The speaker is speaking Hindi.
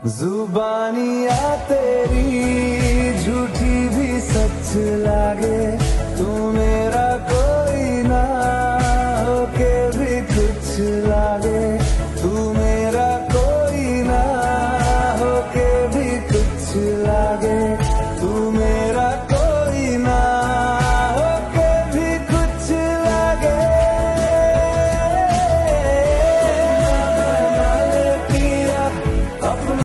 जुबानिया तेरी झूठी भी सच लागे। तू मेरा कोई ना होके भी कुछ लागे।